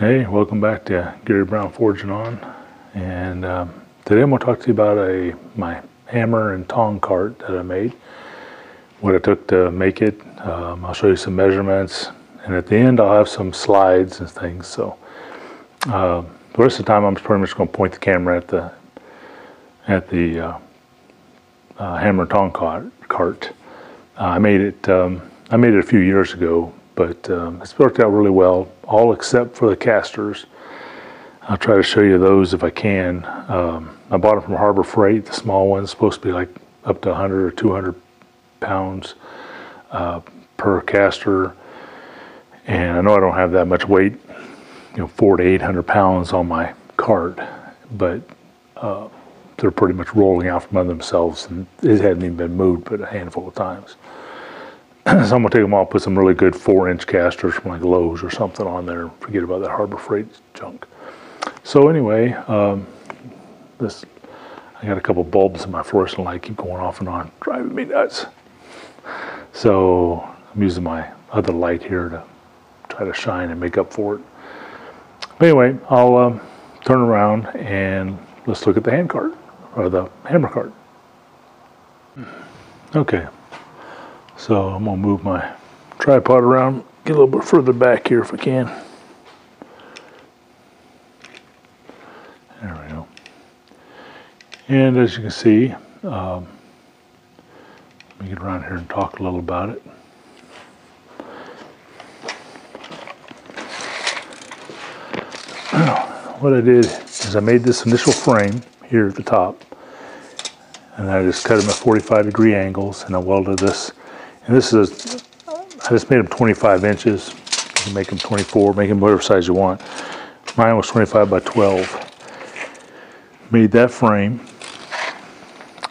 Hey, welcome back to Gary Brown Forging On. And um, today I'm going to talk to you about a my hammer and tong cart that I made. What it took to make it. Um, I'll show you some measurements. And at the end I'll have some slides and things. So uh, the rest of the time I'm pretty much going to point the camera at the at the uh, uh, hammer and tong cart. cart. I made it um, I made it a few years ago but um, it's worked out really well, all except for the casters. I'll try to show you those if I can. Um, I bought them from Harbor Freight, the small ones, supposed to be like up to 100 or 200 pounds uh, per caster. And I know I don't have that much weight, you know, four to 800 pounds on my cart, but uh, they're pretty much rolling out from under themselves, and it hadn't even been moved but a handful of times. so I'm gonna take them all, put some really good four inch casters from like Lowe's or something on there. Forget about that Harbor Freight junk. So anyway, um, this I got a couple bulbs in my fluorescent light keep going off and on, driving me nuts. So I'm using my other light here to try to shine and make up for it. But anyway, I'll um, turn around and let's look at the hand cart or the hammer cart. Okay, so I'm gonna move my tripod around, get a little bit further back here if I can. There we go. And as you can see, um, let me get around here and talk a little about it. what I did is I made this initial frame here at the top and I just cut them at 45 degree angles and I welded this and this is, I just made them 25 inches. You can make them 24, make them whatever size you want. Mine was 25 by 12. Made that frame.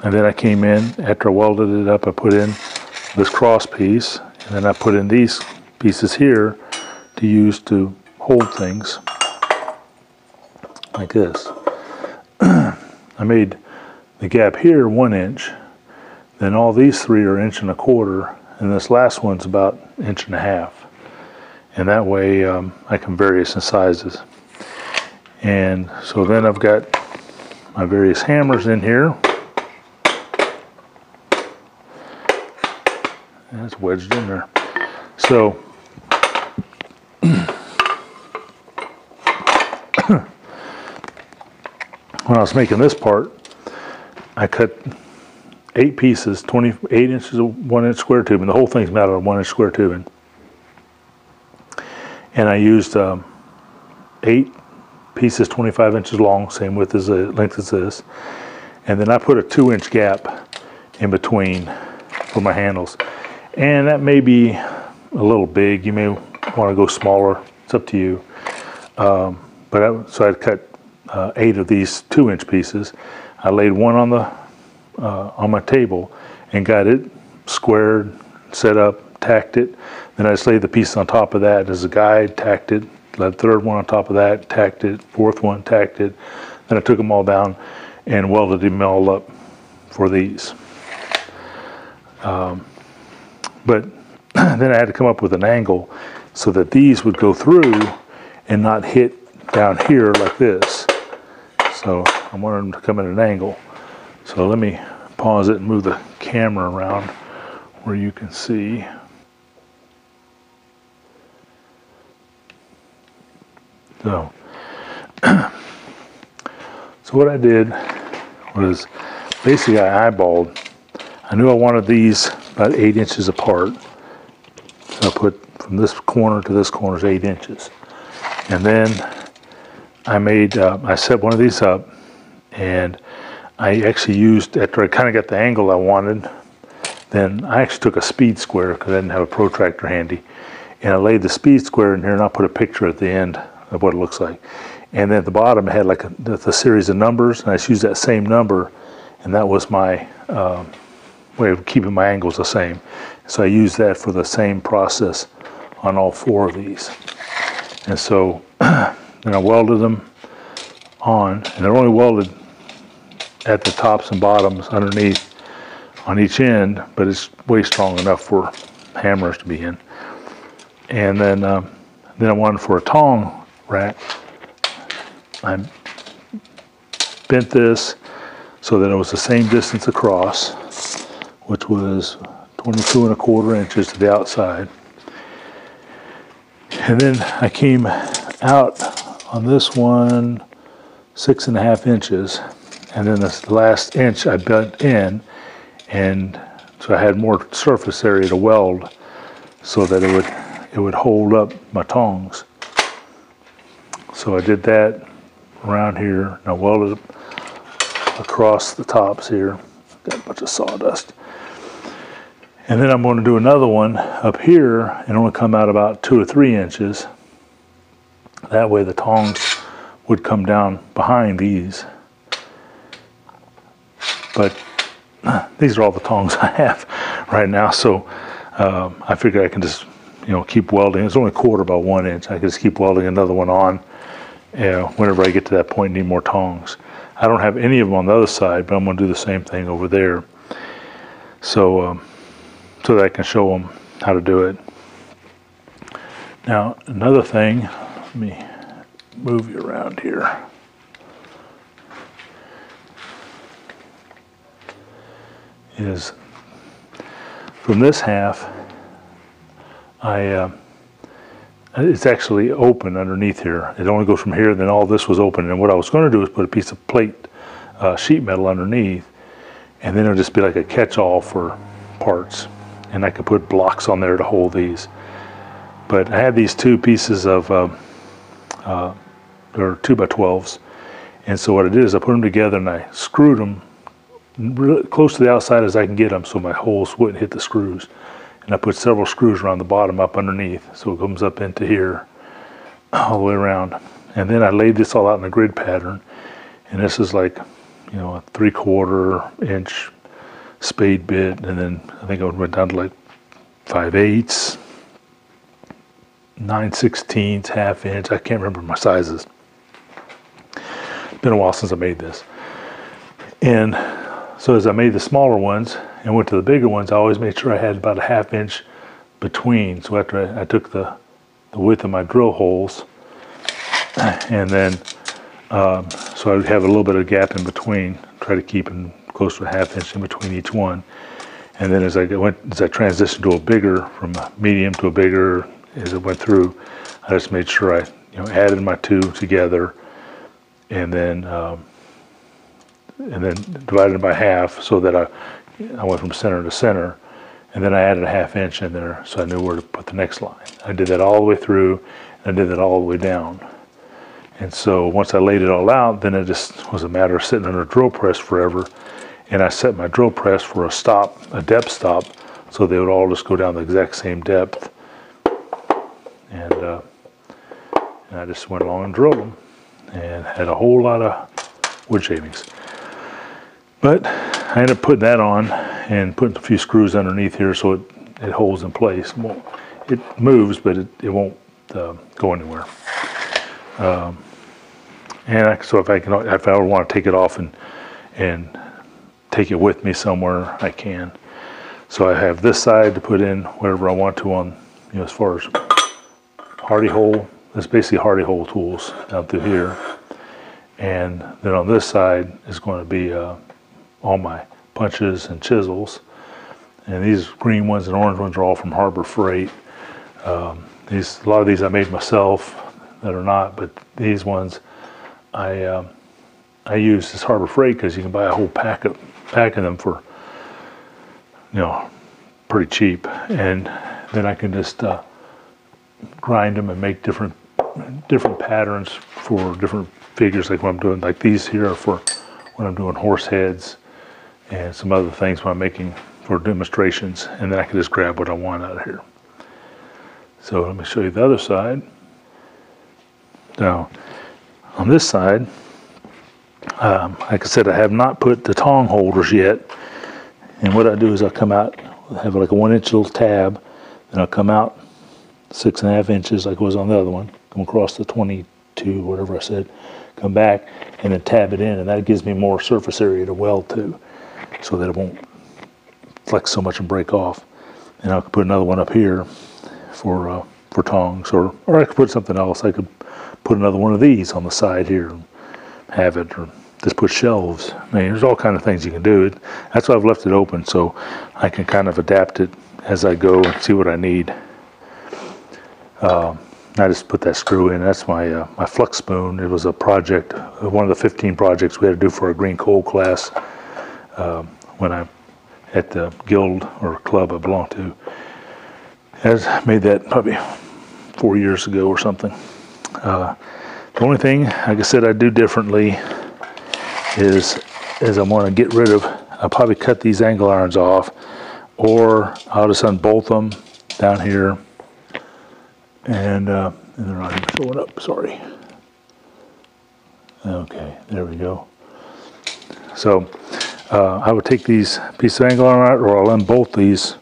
And then I came in, after I welded it up, I put in this cross piece. And then I put in these pieces here to use to hold things like this. I made the gap here one inch. Then all these three are inch and a quarter and this last one's about an inch and a half. And that way um, I can vary in sizes. And so then I've got my various hammers in here. And it's wedged in there. So when I was making this part, I cut eight pieces, 28 inches of one inch square tubing. The whole thing's mounted on one inch square tubing. And I used um, eight pieces 25 inches long, same width as the length as this. And then I put a two inch gap in between for my handles. And that may be a little big. You may want to go smaller. It's up to you. Um, but I, so I cut uh, eight of these two inch pieces. I laid one on the uh, on my table and got it squared, set up, tacked it. Then I just laid the piece on top of that as a guide, tacked it, the third one on top of that, tacked it, fourth one, tacked it. Then I took them all down and welded them all up for these. Um, but then I had to come up with an angle so that these would go through and not hit down here like this. So I wanted them to come at an angle. So let me pause it and move the camera around where you can see. So, so what I did was basically I eyeballed. I knew I wanted these about eight inches apart. So I put from this corner to this corner is eight inches. And then I made, uh, I set one of these up and I actually used, after I kind of got the angle I wanted, then I actually took a speed square because I didn't have a protractor handy. And I laid the speed square in here and I'll put a picture at the end of what it looks like. And then at the bottom it had like a, the series of numbers and I just used that same number and that was my um, way of keeping my angles the same. So I used that for the same process on all four of these. And so then I welded them on and they're only welded at the tops and bottoms underneath on each end, but it's way strong enough for hammers to be in. And then, um, then I wanted for a tong rack. I bent this so that it was the same distance across, which was 22 and a quarter inches to the outside. And then I came out on this one six and a half inches, and then this last inch I bent in, and so I had more surface area to weld so that it would it would hold up my tongs. So I did that around here, and I welded across the tops here. Got a bunch of sawdust. And then I'm going to do another one up here and only come out about two or three inches. That way the tongs would come down behind these. But these are all the tongs I have right now, so um, I figure I can just, you know, keep welding. It's only a quarter by one inch. I can just keep welding another one on uh, whenever I get to that point need more tongs. I don't have any of them on the other side, but I'm going to do the same thing over there. So, um, so that I can show them how to do it. Now, another thing, let me move you around here. Is from this half, I uh, it's actually open underneath here. It only goes from here, then all this was open. And what I was going to do is put a piece of plate uh, sheet metal underneath, and then it'll just be like a catch-all for parts. And I could put blocks on there to hold these. But I had these two pieces of, uh, uh, they're two by 12s. And so what I did is I put them together and I screwed them close to the outside as I can get them so my holes wouldn't hit the screws. And I put several screws around the bottom up underneath so it comes up into here all the way around. And then I laid this all out in a grid pattern and this is like you know a three quarter inch spade bit and then I think I went down to like five eighths nine sixteenths half inch I can't remember my sizes. Been a while since I made this. And so as I made the smaller ones and went to the bigger ones, I always made sure I had about a half inch between. So after I, I took the, the width of my drill holes, and then um, so I would have a little bit of gap in between, try to keep in close to a half inch in between each one. And then as I went, as I transitioned to a bigger, from a medium to a bigger, as it went through, I just made sure I, you know, added my two together, and then um, and then divided it by half so that I I went from center to center, and then I added a half inch in there so I knew where to put the next line. I did that all the way through, and I did that all the way down. And so once I laid it all out, then it just was a matter of sitting under a drill press forever. And I set my drill press for a stop, a depth stop, so they would all just go down the exact same depth. And, uh, and I just went along and drilled them and had a whole lot of wood shavings. But I ended up putting that on and putting a few screws underneath here so it, it holds in place. It, it moves, but it, it won't uh, go anywhere. Um, and I, so if I can, if I want to take it off and and take it with me somewhere, I can. So I have this side to put in whatever I want to on, you know, as far as hardy hole. That's basically hardy hole tools down through here. And then on this side is going to be uh, all my punches and chisels. And these green ones and orange ones are all from Harbor Freight. Um, these a lot of these I made myself that are not, but these ones I um, I use this Harbor Freight because you can buy a whole pack of pack of them for you know pretty cheap, and then I can just uh, grind them and make different different patterns for different figures. Like what I'm doing like these here are for when I'm doing horse heads and some other things when I'm making for demonstrations and then I can just grab what I want out of here. So let me show you the other side. Now on this side, um, like I said, I have not put the tong holders yet. And what I do is I come out, have like a one inch little tab, and I'll come out six and a half inches like it was on the other one, come across the 22, whatever I said, come back, and then tab it in, and that gives me more surface area to weld to so that it won't flex so much and break off. And I could put another one up here for uh, for tongs, or or I could put something else. I could put another one of these on the side here and have it, or just put shelves. I mean, there's all kind of things you can do. It, that's why I've left it open so I can kind of adapt it as I go and see what I need. Um, I just put that screw in. That's my uh, my flux spoon. It was a project, uh, one of the 15 projects we had to do for our green coal class um, when I'm at the guild or club I belong to. Has made that probably four years ago or something. Uh, the only thing, like I said, I do differently is is I'm going to get rid of. I'll probably cut these angle irons off, or I'll just unbolt them down here and, uh, and they're not even showing up, sorry. Okay, there we go. So uh, I would take these piece of angle iron or I'll unbolt these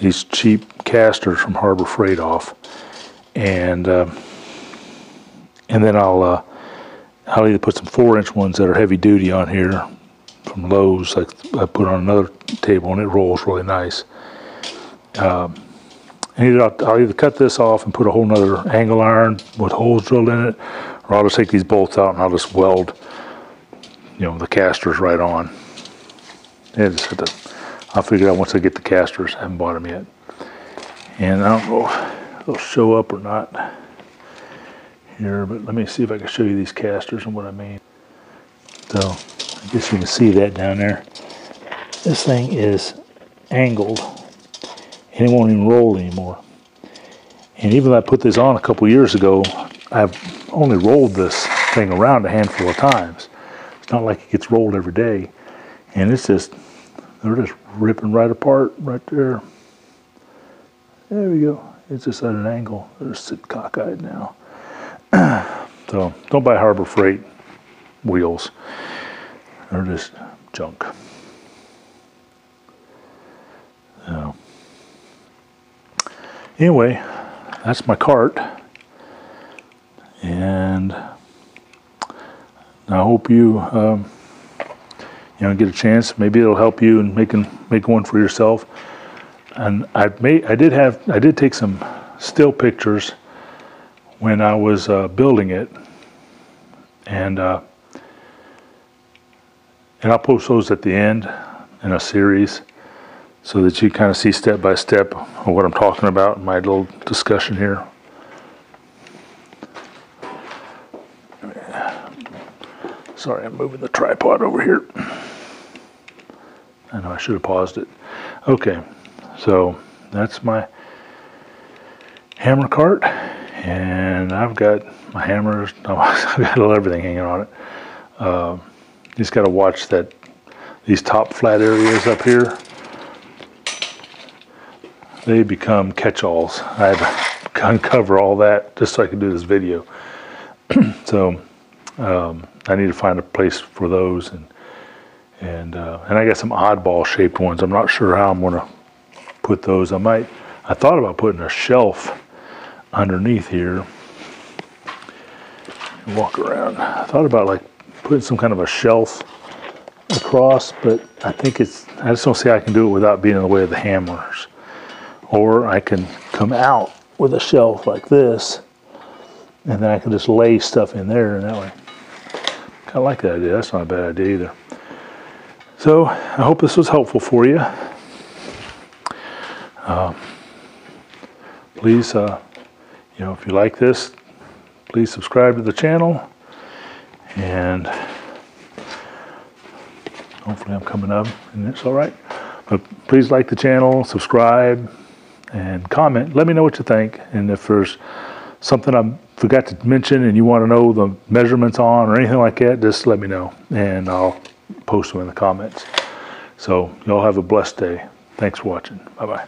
these cheap casters from Harbor Freight off, and uh, and then I'll uh, I'll either put some four inch ones that are heavy duty on here from Lowe's. Like I put on another table and it rolls really nice. Um, and either I'll, I'll, either cut this off and put a whole nother angle iron with holes drilled in it, or I'll just take these bolts out and I'll just weld, you know, the casters right on. And just have to, I'll figure out once I get the casters. I haven't bought them yet. And I don't know if they'll show up or not here, but let me see if I can show you these casters and what I mean. So, I guess you can see that down there. This thing is angled and it won't even roll anymore. And even though I put this on a couple years ago, I've only rolled this thing around a handful of times. It's not like it gets rolled every day. And it's just, they're just ripping right apart right there. There we go. It's just at an angle. They're sitting cockeyed now. so don't buy Harbor Freight wheels. They're just junk. So anyway, that's my cart. And I hope you, um, you know, get a chance. Maybe it'll help you in making make one for yourself. And I made, I did have, I did take some still pictures when I was uh, building it, and uh, and I'll post those at the end in a series so that you kind of see step by step what I'm talking about in my little discussion here. Sorry, I'm moving the tripod over here. I know I should have paused it. Okay, so that's my hammer cart, and I've got my hammers. I've got everything hanging on it. Uh, just got to watch that these top flat areas up here they become catch-alls. I had to uncover all that just so I could do this video. so um, I need to find a place for those, and and uh, and I got some oddball shaped ones. I'm not sure how I'm to put those. I might. I thought about putting a shelf underneath here. And walk around. I thought about like putting some kind of a shelf across, but I think it's. I just don't see how I can do it without being in the way of the hammers. Or I can come out with a shelf like this and then I can just lay stuff in there and that way. Kind of like that idea. That's not a bad idea either. So I hope this was helpful for you. Uh, please, uh, you know, if you like this, please subscribe to the channel. And hopefully I'm coming up and it's all right. But please like the channel, subscribe, and comment. Let me know what you think. And if there's something I forgot to mention and you want to know the measurements on or anything like that, just let me know and I'll post them in the comments. So y'all have a blessed day. Thanks for watching. Bye-bye.